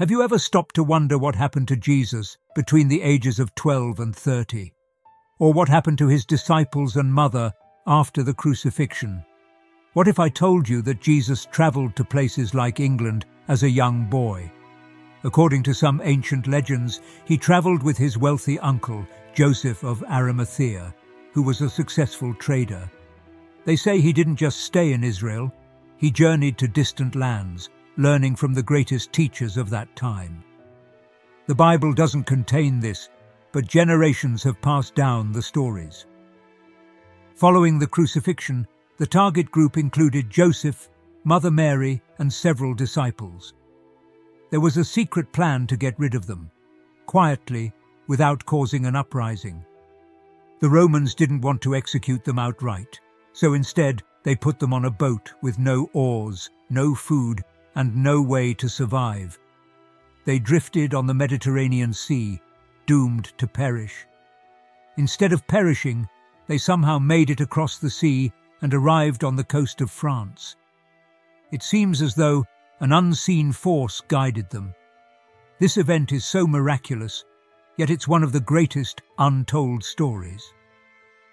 Have you ever stopped to wonder what happened to Jesus between the ages of 12 and 30? Or what happened to his disciples and mother after the crucifixion? What if I told you that Jesus travelled to places like England as a young boy? According to some ancient legends, he travelled with his wealthy uncle, Joseph of Arimathea, who was a successful trader. They say he didn't just stay in Israel, he journeyed to distant lands, learning from the greatest teachers of that time. The Bible doesn't contain this, but generations have passed down the stories. Following the crucifixion, the target group included Joseph, Mother Mary, and several disciples. There was a secret plan to get rid of them, quietly, without causing an uprising. The Romans didn't want to execute them outright, so instead they put them on a boat with no oars, no food, and no way to survive. They drifted on the Mediterranean Sea, doomed to perish. Instead of perishing, they somehow made it across the sea and arrived on the coast of France. It seems as though an unseen force guided them. This event is so miraculous, yet it's one of the greatest untold stories.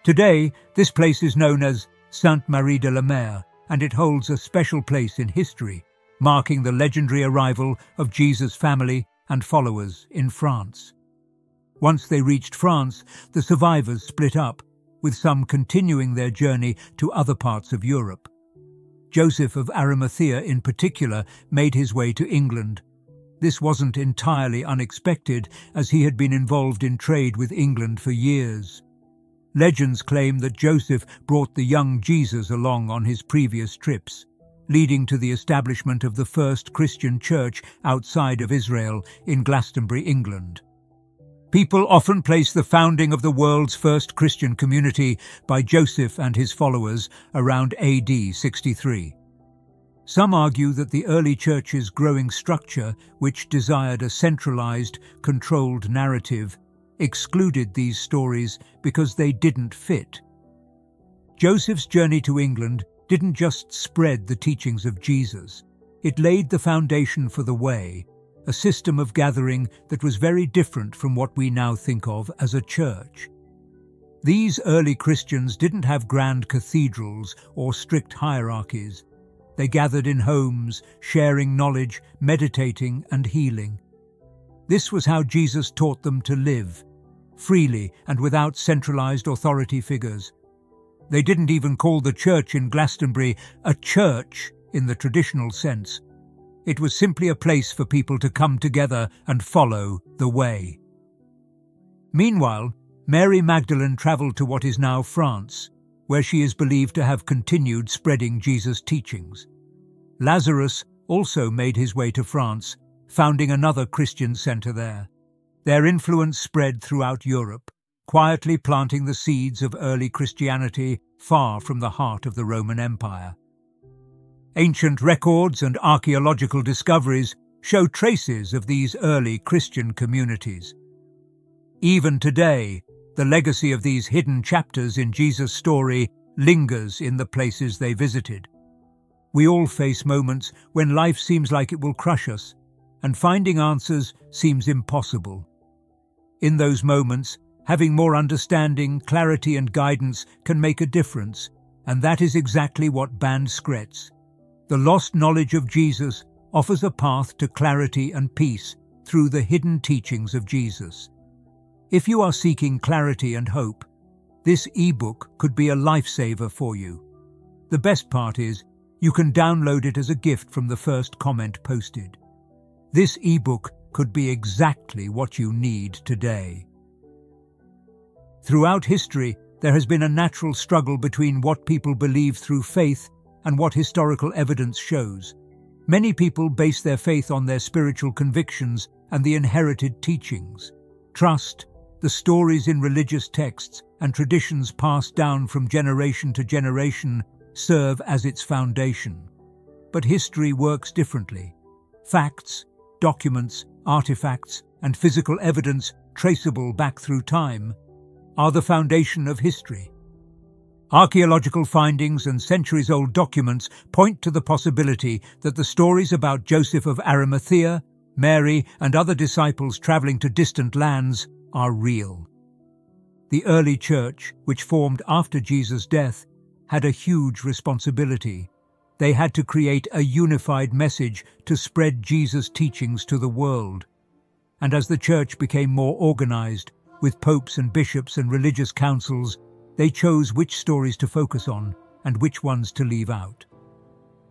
Today, this place is known as Sainte Marie de la Mer, and it holds a special place in history, marking the legendary arrival of Jesus' family and followers in France. Once they reached France, the survivors split up, with some continuing their journey to other parts of Europe. Joseph of Arimathea in particular made his way to England. This wasn't entirely unexpected, as he had been involved in trade with England for years. Legends claim that Joseph brought the young Jesus along on his previous trips, leading to the establishment of the first Christian church outside of Israel in Glastonbury, England. People often place the founding of the world's first Christian community by Joseph and his followers around AD 63. Some argue that the early church's growing structure, which desired a centralized, controlled narrative, excluded these stories because they didn't fit. Joseph's journey to England didn't just spread the teachings of Jesus, it laid the foundation for the way, a system of gathering that was very different from what we now think of as a church. These early Christians didn't have grand cathedrals or strict hierarchies. They gathered in homes, sharing knowledge, meditating and healing. This was how Jesus taught them to live, freely and without centralized authority figures. They didn't even call the church in Glastonbury a church in the traditional sense. It was simply a place for people to come together and follow the way. Meanwhile, Mary Magdalene travelled to what is now France, where she is believed to have continued spreading Jesus' teachings. Lazarus also made his way to France, founding another Christian centre there. Their influence spread throughout Europe, quietly planting the seeds of early Christianity far from the heart of the Roman Empire. Ancient records and archaeological discoveries show traces of these early Christian communities. Even today, the legacy of these hidden chapters in Jesus' story lingers in the places they visited. We all face moments when life seems like it will crush us, and finding answers seems impossible. In those moments, having more understanding, clarity and guidance can make a difference, and that is exactly what Banned Secrets. The lost knowledge of Jesus offers a path to clarity and peace through the hidden teachings of Jesus. If you are seeking clarity and hope, this ebook could be a lifesaver for you. The best part is, you can download it as a gift from the first comment posted. This ebook could be exactly what you need today. Throughout history, there has been a natural struggle between what people believe through faith and what historical evidence shows. Many people base their faith on their spiritual convictions and the inherited teachings. Trust, the stories in religious texts and traditions passed down from generation to generation serve as its foundation. But history works differently. Facts, documents, artifacts, and physical evidence traceable back through time are the foundation of history. Archaeological findings and centuries-old documents point to the possibility that the stories about Joseph of Arimathea, Mary, and other disciples travelling to distant lands are real. The early church, which formed after Jesus' death, had a huge responsibility. They had to create a unified message to spread Jesus' teachings to the world. And as the church became more organized, with popes and bishops and religious councils, they chose which stories to focus on and which ones to leave out.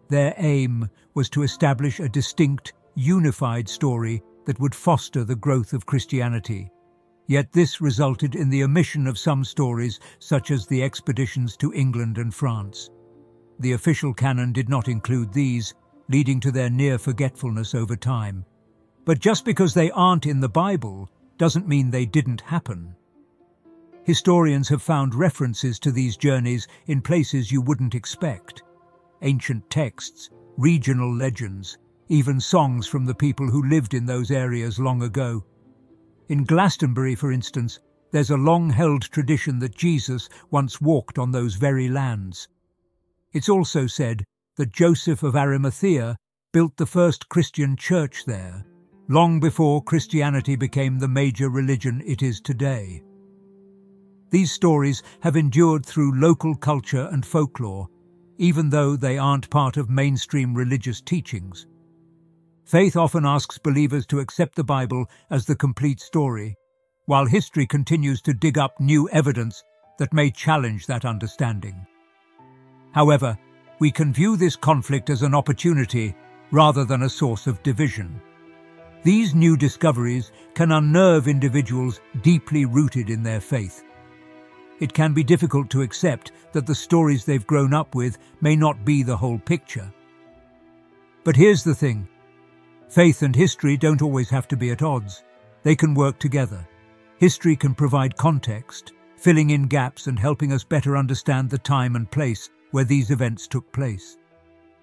Their aim was to establish a distinct, unified story that would foster the growth of Christianity Yet this resulted in the omission of some stories, such as the expeditions to England and France. The official canon did not include these, leading to their near forgetfulness over time. But just because they aren't in the Bible doesn't mean they didn't happen. Historians have found references to these journeys in places you wouldn't expect. Ancient texts, regional legends, even songs from the people who lived in those areas long ago. In Glastonbury, for instance, there's a long-held tradition that Jesus once walked on those very lands. It's also said that Joseph of Arimathea built the first Christian church there, long before Christianity became the major religion it is today. These stories have endured through local culture and folklore, even though they aren't part of mainstream religious teachings. Faith often asks believers to accept the Bible as the complete story, while history continues to dig up new evidence that may challenge that understanding. However, we can view this conflict as an opportunity rather than a source of division. These new discoveries can unnerve individuals deeply rooted in their faith. It can be difficult to accept that the stories they've grown up with may not be the whole picture. But here's the thing Faith and history don't always have to be at odds. They can work together. History can provide context, filling in gaps and helping us better understand the time and place where these events took place.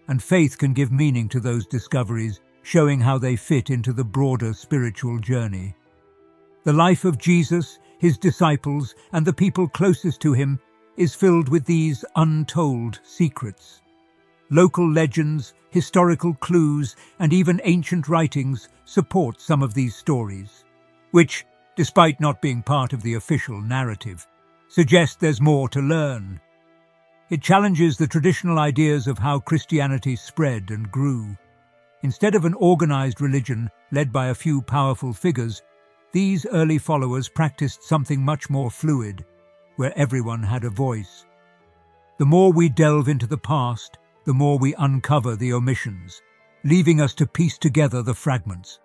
And faith can give meaning to those discoveries, showing how they fit into the broader spiritual journey. The life of Jesus, his disciples, and the people closest to him is filled with these untold secrets. Local legends, historical clues, and even ancient writings support some of these stories, which, despite not being part of the official narrative, suggest there's more to learn. It challenges the traditional ideas of how Christianity spread and grew. Instead of an organized religion led by a few powerful figures, these early followers practiced something much more fluid, where everyone had a voice. The more we delve into the past, the more we uncover the omissions, leaving us to piece together the fragments.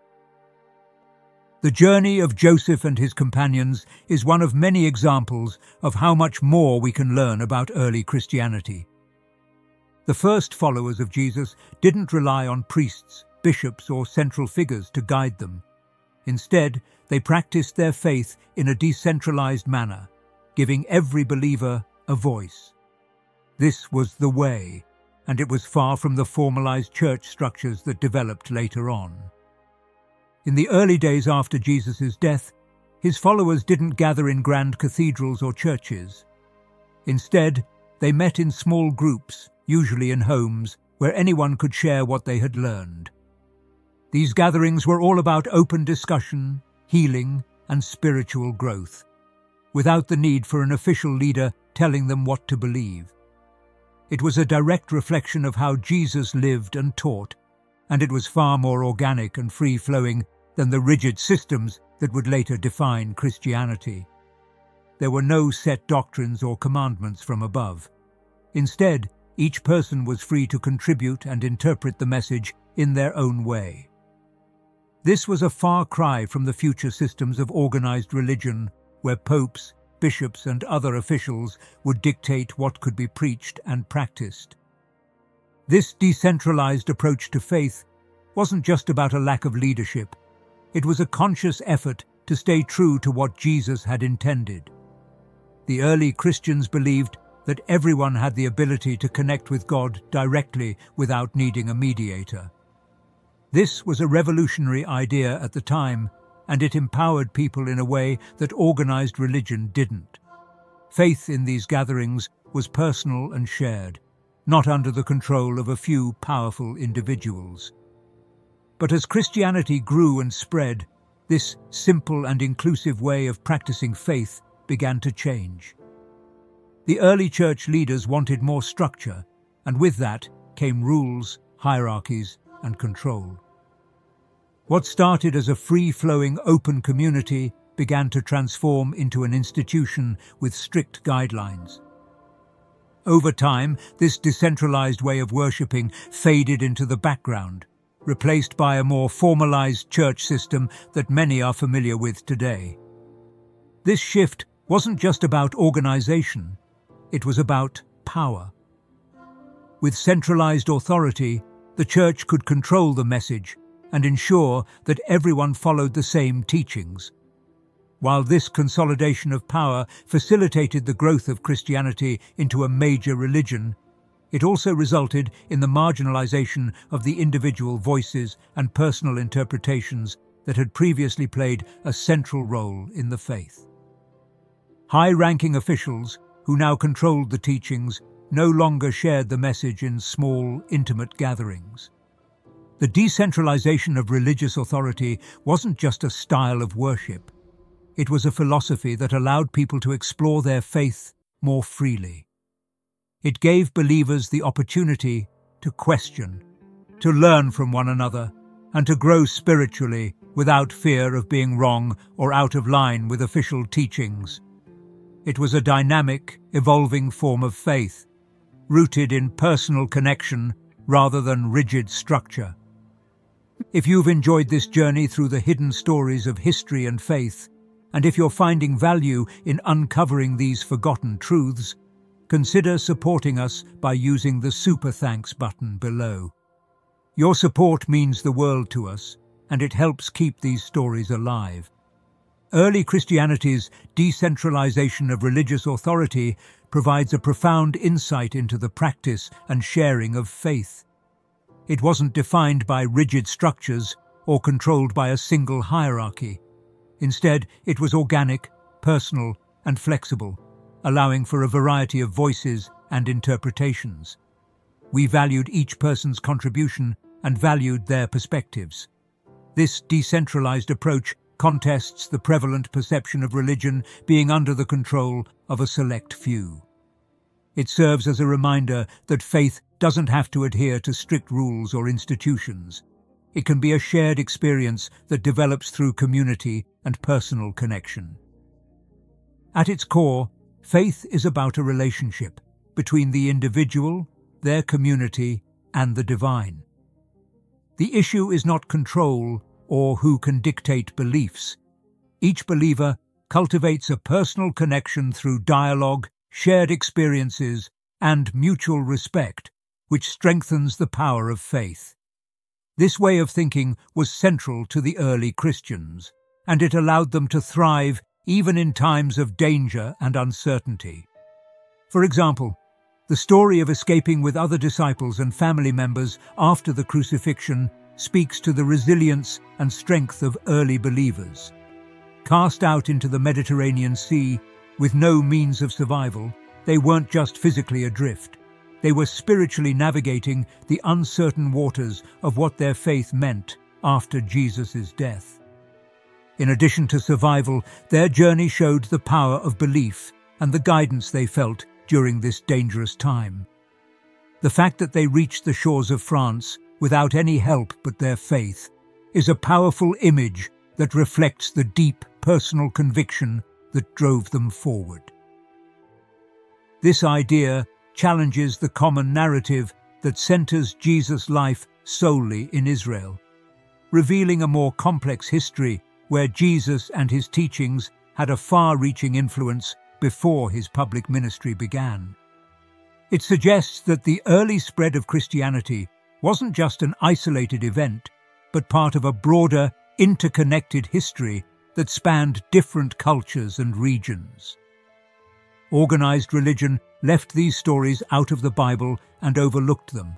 The journey of Joseph and his companions is one of many examples of how much more we can learn about early Christianity. The first followers of Jesus didn't rely on priests, bishops or central figures to guide them. Instead, they practiced their faith in a decentralized manner, giving every believer a voice. This was the way, and it was far from the formalized church structures that developed later on. In the early days after Jesus' death, his followers didn't gather in grand cathedrals or churches. Instead, they met in small groups, usually in homes, where anyone could share what they had learned. These gatherings were all about open discussion, healing, and spiritual growth, without the need for an official leader telling them what to believe. It was a direct reflection of how Jesus lived and taught, and it was far more organic and free-flowing than the rigid systems that would later define Christianity. There were no set doctrines or commandments from above. Instead, each person was free to contribute and interpret the message in their own way. This was a far cry from the future systems of organized religion, where popes, bishops and other officials would dictate what could be preached and practiced. This decentralized approach to faith wasn't just about a lack of leadership. It was a conscious effort to stay true to what Jesus had intended. The early Christians believed that everyone had the ability to connect with God directly without needing a mediator. This was a revolutionary idea at the time and it empowered people in a way that organized religion didn't. Faith in these gatherings was personal and shared, not under the control of a few powerful individuals. But as Christianity grew and spread, this simple and inclusive way of practicing faith began to change. The early church leaders wanted more structure, and with that came rules, hierarchies, and control. What started as a free-flowing open community began to transform into an institution with strict guidelines. Over time, this decentralized way of worshipping faded into the background, replaced by a more formalized church system that many are familiar with today. This shift wasn't just about organization, it was about power. With centralized authority, the church could control the message and ensure that everyone followed the same teachings. While this consolidation of power facilitated the growth of Christianity into a major religion, it also resulted in the marginalization of the individual voices and personal interpretations that had previously played a central role in the faith. High-ranking officials, who now controlled the teachings, no longer shared the message in small, intimate gatherings. The decentralization of religious authority wasn't just a style of worship. It was a philosophy that allowed people to explore their faith more freely. It gave believers the opportunity to question, to learn from one another, and to grow spiritually without fear of being wrong or out of line with official teachings. It was a dynamic, evolving form of faith, rooted in personal connection rather than rigid structure. If you've enjoyed this journey through the hidden stories of history and faith, and if you're finding value in uncovering these forgotten truths, consider supporting us by using the Super Thanks button below. Your support means the world to us, and it helps keep these stories alive. Early Christianity's decentralization of religious authority provides a profound insight into the practice and sharing of faith. It wasn't defined by rigid structures or controlled by a single hierarchy. Instead, it was organic, personal, and flexible, allowing for a variety of voices and interpretations. We valued each person's contribution and valued their perspectives. This decentralized approach contests the prevalent perception of religion being under the control of a select few. It serves as a reminder that faith doesn't have to adhere to strict rules or institutions. It can be a shared experience that develops through community and personal connection. At its core, faith is about a relationship between the individual, their community, and the divine. The issue is not control or who can dictate beliefs. Each believer cultivates a personal connection through dialogue, shared experiences, and mutual respect, which strengthens the power of faith. This way of thinking was central to the early Christians, and it allowed them to thrive even in times of danger and uncertainty. For example, the story of escaping with other disciples and family members after the crucifixion speaks to the resilience and strength of early believers. Cast out into the Mediterranean Sea with no means of survival, they weren't just physically adrift. They were spiritually navigating the uncertain waters of what their faith meant after Jesus' death. In addition to survival, their journey showed the power of belief and the guidance they felt during this dangerous time. The fact that they reached the shores of France without any help but their faith is a powerful image that reflects the deep personal conviction that drove them forward. This idea challenges the common narrative that centers Jesus' life solely in Israel, revealing a more complex history where Jesus and his teachings had a far-reaching influence before his public ministry began. It suggests that the early spread of Christianity wasn't just an isolated event, but part of a broader, interconnected history that spanned different cultures and regions. Organized religion left these stories out of the Bible and overlooked them,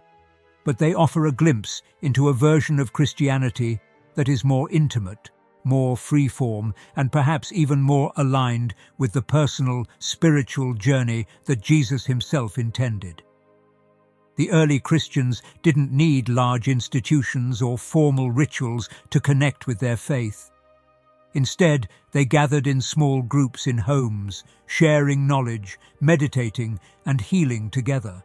but they offer a glimpse into a version of Christianity that is more intimate, more free-form, and perhaps even more aligned with the personal, spiritual journey that Jesus himself intended. The early Christians didn't need large institutions or formal rituals to connect with their faith. Instead, they gathered in small groups in homes, sharing knowledge, meditating and healing together.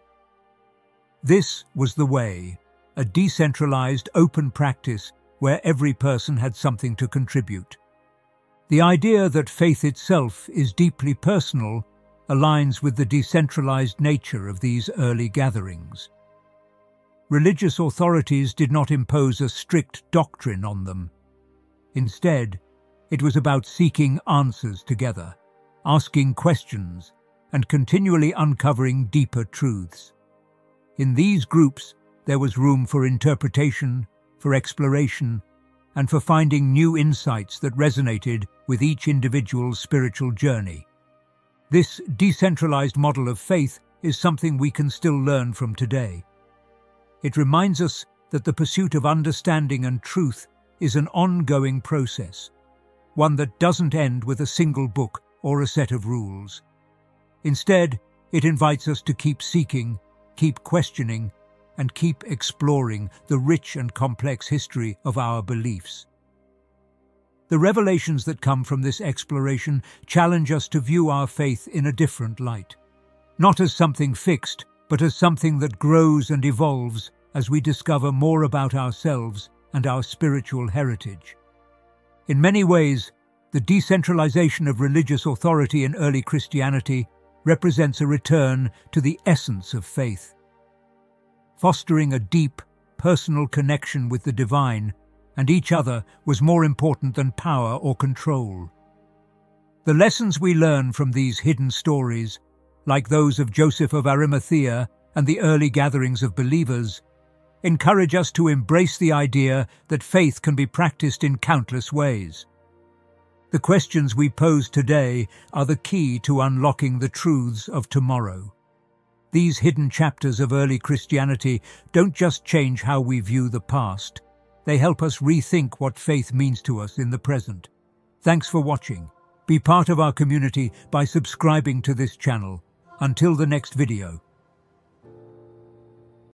This was the way, a decentralized, open practice where every person had something to contribute. The idea that faith itself is deeply personal aligns with the decentralized nature of these early gatherings. Religious authorities did not impose a strict doctrine on them. Instead, it was about seeking answers together, asking questions, and continually uncovering deeper truths. In these groups, there was room for interpretation, for exploration, and for finding new insights that resonated with each individual's spiritual journey. This decentralized model of faith is something we can still learn from today. It reminds us that the pursuit of understanding and truth is an ongoing process, one that doesn't end with a single book or a set of rules. Instead, it invites us to keep seeking, keep questioning, and keep exploring the rich and complex history of our beliefs. The revelations that come from this exploration challenge us to view our faith in a different light, not as something fixed, but as something that grows and evolves as we discover more about ourselves and our spiritual heritage. In many ways, the decentralization of religious authority in early Christianity represents a return to the essence of faith. Fostering a deep, personal connection with the divine and each other was more important than power or control. The lessons we learn from these hidden stories, like those of Joseph of Arimathea and the early gatherings of believers, encourage us to embrace the idea that faith can be practiced in countless ways. The questions we pose today are the key to unlocking the truths of tomorrow. These hidden chapters of early Christianity don't just change how we view the past, they help us rethink what faith means to us in the present. Thanks for watching. Be part of our community by subscribing to this channel. Until the next video.